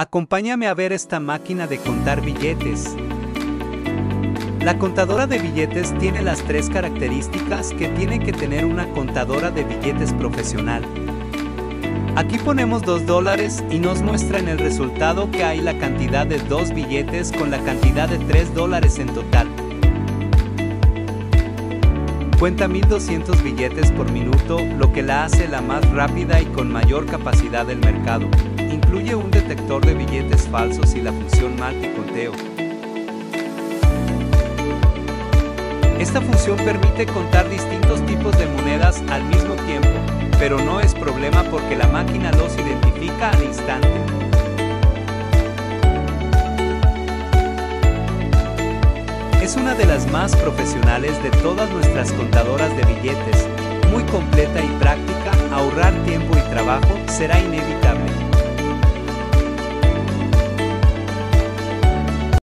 Acompáñame a ver esta máquina de contar billetes. La contadora de billetes tiene las tres características que tiene que tener una contadora de billetes profesional. Aquí ponemos 2 dólares y nos muestra en el resultado que hay la cantidad de dos billetes con la cantidad de 3 dólares en total. Cuenta 1200 billetes por minuto, lo que la hace la más rápida y con mayor capacidad del mercado. Incluye un detector de billetes falsos y la función multiconteo. Esta función permite contar distintos tipos de monedas al mismo tiempo, pero no es problema porque la máquina los identifica al instante. Es una de las más profesionales de todas nuestras contadoras de billetes, muy completa y práctica, ahorrar tiempo y trabajo será inevitable.